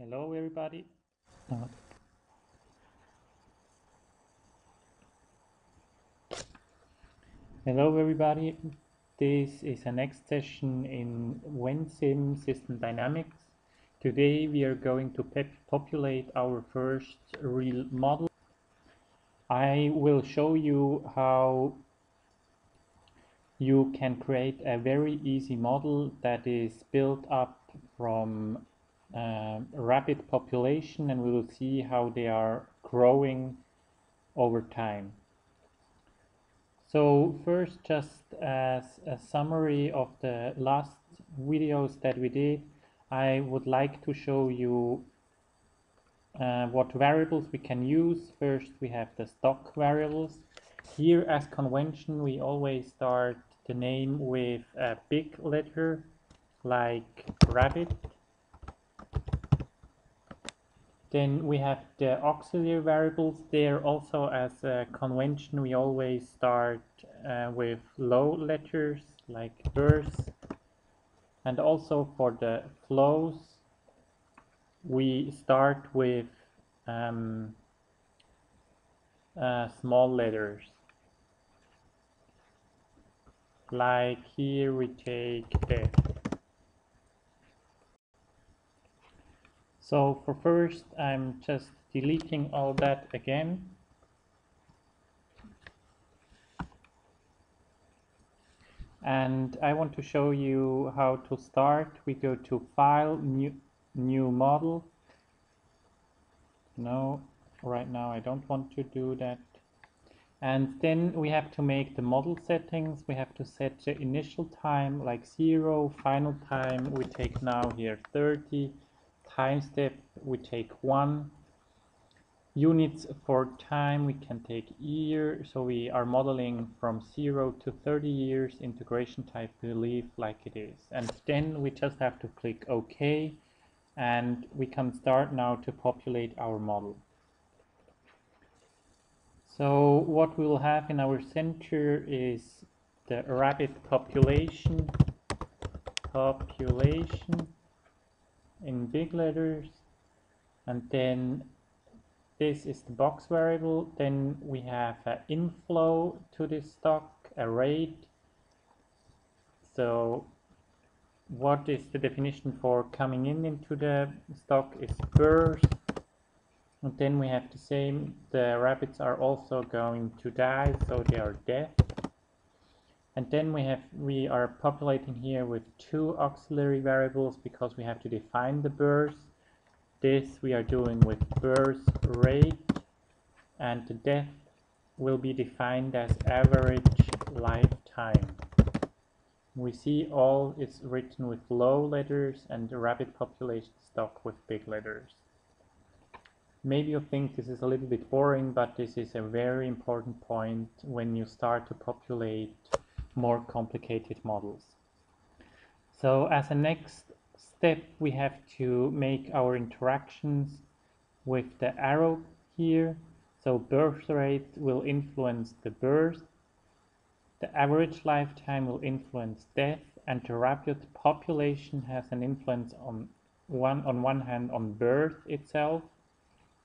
Hello everybody. Hello everybody. This is a next session in Vensim System Dynamics. Today we are going to populate our first real model. I will show you how you can create a very easy model that is built up from uh, rapid population and we will see how they are growing over time. So first just as a summary of the last videos that we did, I would like to show you uh, what variables we can use. First we have the stock variables. Here as convention we always start the name with a big letter like rabbit then we have the auxiliary variables there also as a convention. We always start uh, with low letters like birth and also for the flows we start with um, uh, small letters. Like here we take the So for first, I'm just deleting all that again. And I want to show you how to start. We go to File, New, new Model. No, right now I don't want to do that. And then we have to make the model settings. We have to set the initial time like zero, final time we take now here 30, time step we take one. Units for time we can take year. So we are modeling from 0 to 30 years integration type believe like it is. And then we just have to click OK and we can start now to populate our model. So what we will have in our center is the rabbit population population in big letters and then this is the box variable. Then we have an inflow to this stock a rate. So what is the definition for coming in into the stock is birth and then we have the same the rabbits are also going to die so they are dead and then we have we are populating here with two auxiliary variables because we have to define the birth. This we are doing with birth rate and the death will be defined as average lifetime. We see all is written with low letters and rabbit population stock with big letters. Maybe you think this is a little bit boring, but this is a very important point when you start to populate more complicated models. So as a next step, we have to make our interactions with the arrow here. So birth rate will influence the birth, the average lifetime will influence death, and the rapid population has an influence on one on one hand on birth itself,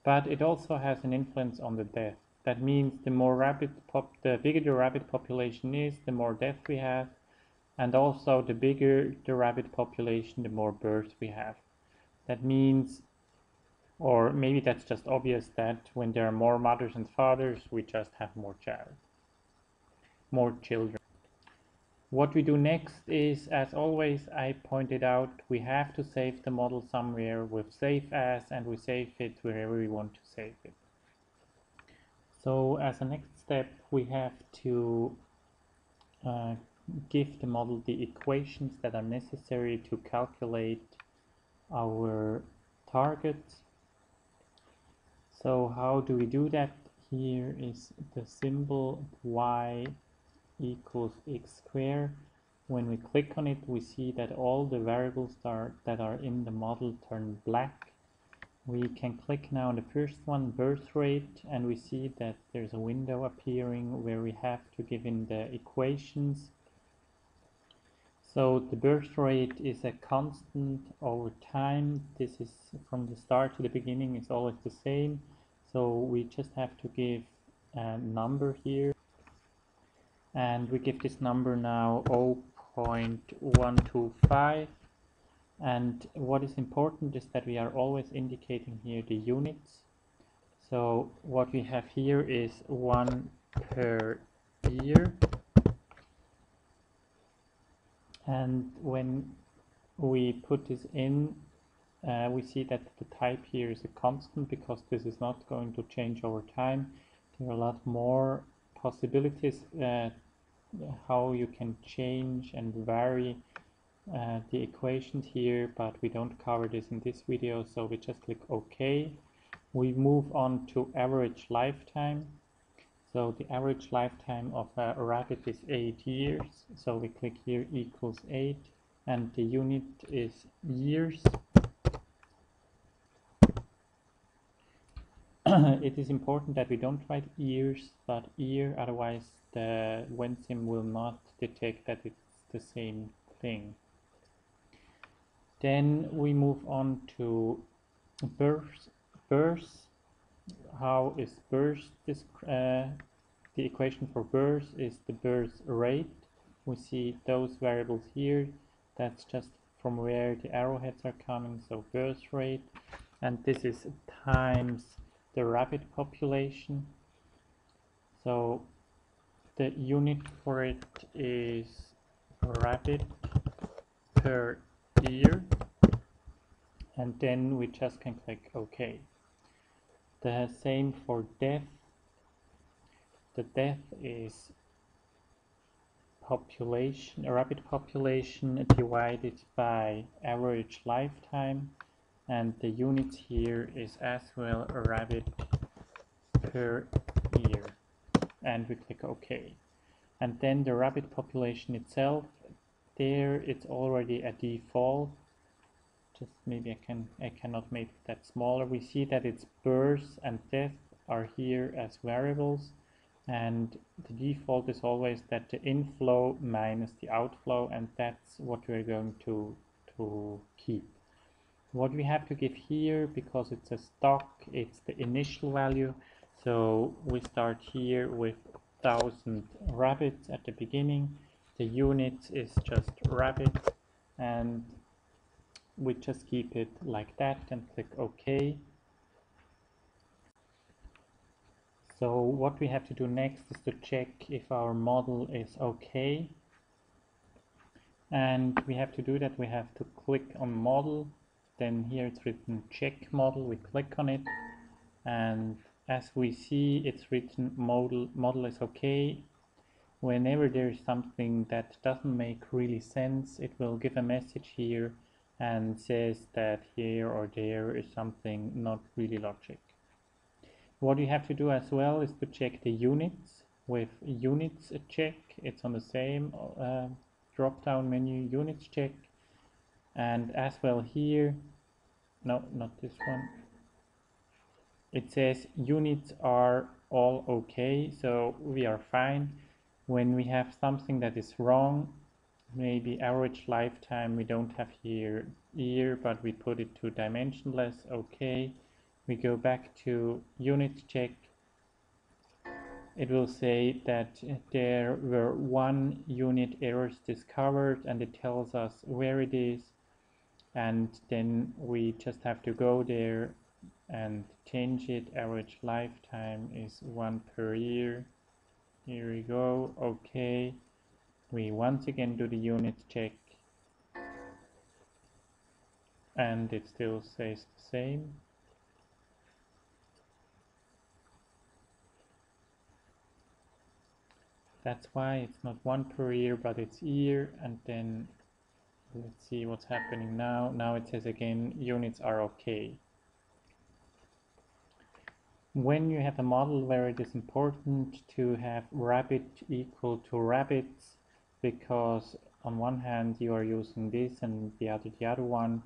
but it also has an influence on the death. That means the more rapid pop, the bigger the rabbit population is, the more death we have, and also the bigger the rabbit population, the more births we have. That means, or maybe that's just obvious that when there are more mothers and fathers, we just have more child, more children. What we do next is, as always, I pointed out, we have to save the model somewhere with save as, and we save it wherever we want to save it. So as a next step, we have to uh, give the model the equations that are necessary to calculate our target. So how do we do that? Here is the symbol y equals x squared. When we click on it, we see that all the variables that are in the model turn black we can click now on the first one birth rate and we see that there's a window appearing where we have to give in the equations So the birth rate is a constant over time. This is from the start to the beginning is always the same. So we just have to give a number here. And we give this number now 0.125. And what is important is that we are always indicating here the units. So what we have here is one per year and when we put this in uh, we see that the type here is a constant because this is not going to change over time there are a lot more possibilities uh, how you can change and vary uh, the equations here but we don't cover this in this video so we just click OK we move on to average lifetime so the average lifetime of a rabbit is 8 years. So we click here equals 8 and the unit is years. it is important that we don't write years but year otherwise the Vensim will not detect that it's the same thing. Then we move on to birth, birth. How is birth this uh, the equation for birth is the birth rate. We see those variables here. That's just from where the arrowheads are coming so birth rate. And this is times the rabbit population. So the unit for it is rabbit per year and then we just can click OK. The same for death. The death is population a rabbit population divided by average lifetime and the unit here is as well a rabbit per year. And we click OK. And then the rabbit population itself there it's already a default just maybe I can I cannot make that smaller we see that its birth and death are here as variables and the default is always that the inflow minus the outflow and that's what we're going to to keep. What we have to give here because it's a stock it's the initial value. So we start here with thousand rabbits at the beginning. The units is just rabbit and we just keep it like that and click OK. So what we have to do next is to check if our model is okay. And we have to do that, we have to click on model, then here it's written check model, we click on it, and as we see it's written model, model is okay. Whenever there is something that doesn't make really sense, it will give a message here and says that here or there is something not really logic. What you have to do as well is to check the units with units check. It's on the same uh, drop down menu units check and as well here no not this one it says units are all okay so we are fine when we have something that is wrong maybe average lifetime we don't have here year but we put it to dimensionless okay. We go back to unit check. It will say that there were one unit errors discovered and it tells us where it is. And then we just have to go there and change it. Average lifetime is one per year. Here we go okay we once again do the unit check and it still says the same. That's why it's not one per year but it's year and then let's see what's happening now. Now it says again units are okay. When you have a model where it is important to have rabbit equal to rabbits because on one hand you are using this and the other the other one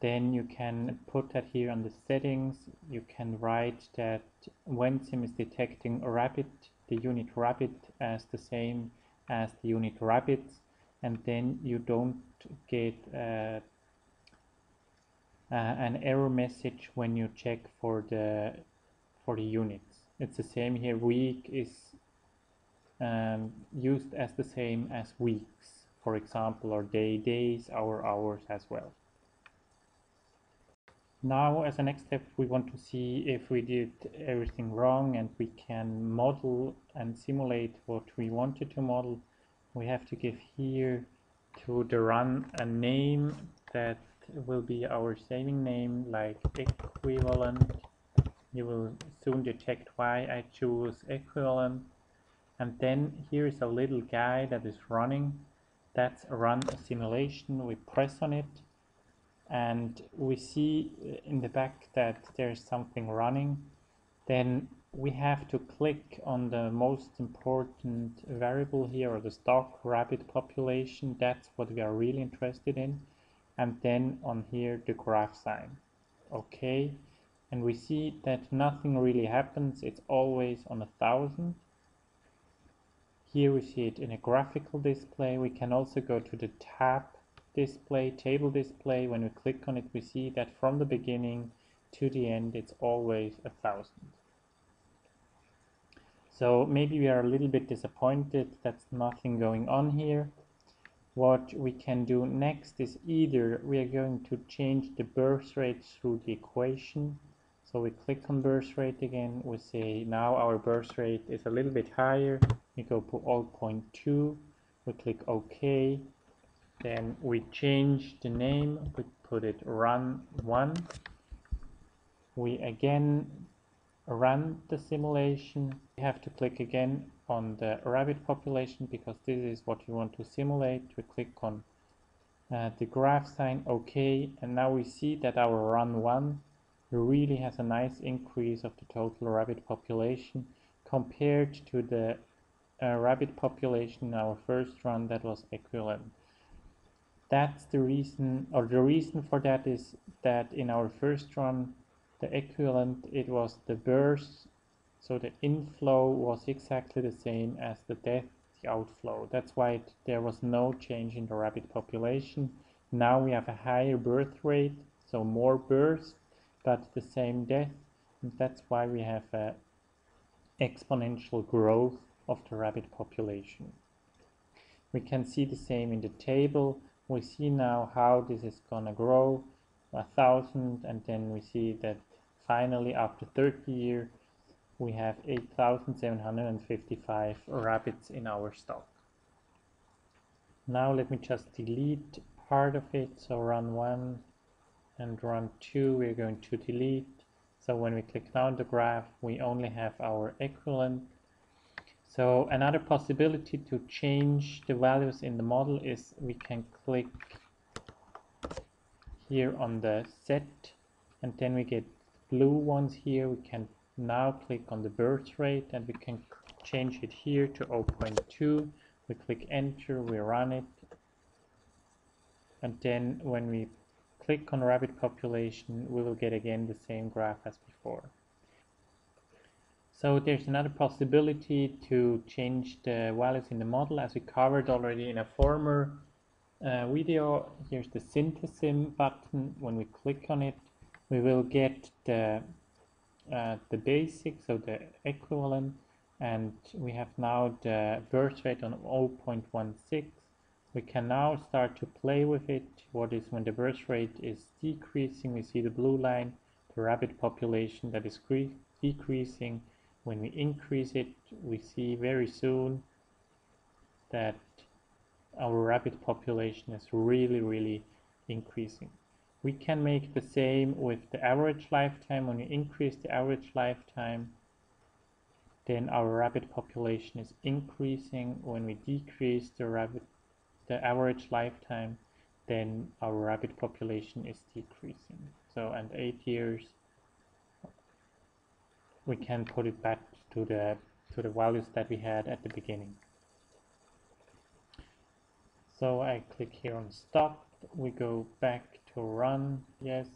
then you can put that here on the settings you can write that Vensim is detecting rabbit the unit rabbit as the same as the unit rabbits and then you don't get uh, uh, an error message when you check for the for the units. It's the same here. Week is um, used as the same as weeks, for example, or day, days, hour, hours as well. Now, as a next step, we want to see if we did everything wrong and we can model and simulate what we wanted to model. We have to give here to the run a name that will be our saving name, like equivalent. You will soon detect why I choose equivalent. And then here is a little guy that is running. That's run a simulation. We press on it and we see uh, in the back that there's something running, then we have to click on the most important variable here or the stock rabbit population. That's what we are really interested in. And then on here, the graph sign. Okay. And we see that nothing really happens. It's always on a thousand. Here we see it in a graphical display. We can also go to the tab display, table display, when we click on it, we see that from the beginning to the end, it's always a thousand. So maybe we are a little bit disappointed that's nothing going on here. What we can do next is either we are going to change the birth rate through the equation. So we click on birth rate again. We say now our birth rate is a little bit higher. We go to 0.2. We click OK then we change the name we put it run one we again run the simulation we have to click again on the rabbit population because this is what we want to simulate we click on uh, the graph sign OK and now we see that our run one really has a nice increase of the total rabbit population compared to the uh, rabbit population in our first run that was equivalent. That's the reason or the reason for that is that in our first run the equivalent it was the burst so the inflow was exactly the same as the death the outflow. That's why it, there was no change in the rabbit population. Now we have a higher birth rate so more births but the same death. And that's why we have a exponential growth of the rabbit population we can see the same in the table we see now how this is gonna grow a thousand and then we see that finally after 30 years we have 8,755 rabbits in our stock. Now let me just delete part of it. So run one and run two, we're going to delete. So when we click down the graph, we only have our equivalent so another possibility to change the values in the model is we can click here on the set and then we get blue ones here. We can now click on the birth rate and we can change it here to 0.2. We click enter, we run it. And then when we click on rabbit population, we will get again the same graph as before. So there's another possibility to change the values in the model as we covered already in a former uh, video. Here's the SyntheSim button. When we click on it, we will get the, uh, the basic, so the equivalent, and we have now the birth rate on 0.16. We can now start to play with it. What is when the birth rate is decreasing, we see the blue line, the rabbit population that is decreasing, when we increase it we see very soon that our rabbit population is really really increasing. We can make the same with the average lifetime. When we increase the average lifetime then our rabbit population is increasing. When we decrease the rabbit the average lifetime then our rabbit population is decreasing. So and eight years we can put it back to the to the values that we had at the beginning. So I click here on stop, we go back to run, yes.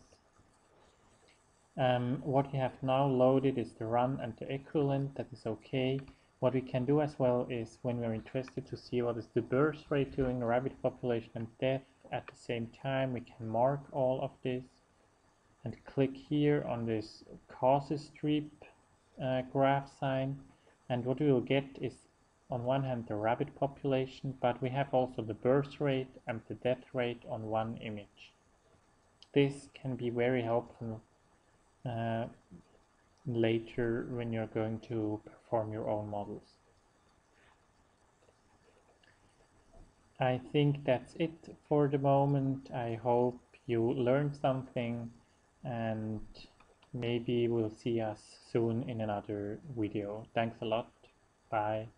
Um, what we have now loaded is the run and the equivalent, that is okay. What we can do as well is when we're interested to see what is the birth rate during rabbit population and death at the same time, we can mark all of this and click here on this causes strip uh, graph sign. And what we will get is on one hand the rabbit population, but we have also the birth rate and the death rate on one image. This can be very helpful uh, later when you're going to perform your own models. I think that's it for the moment. I hope you learned something and maybe we'll see us soon in another video. Thanks a lot. Bye.